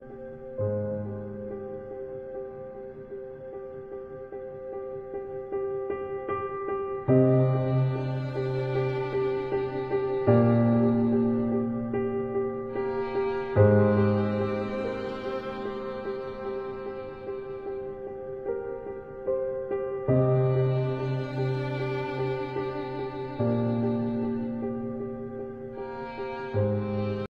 you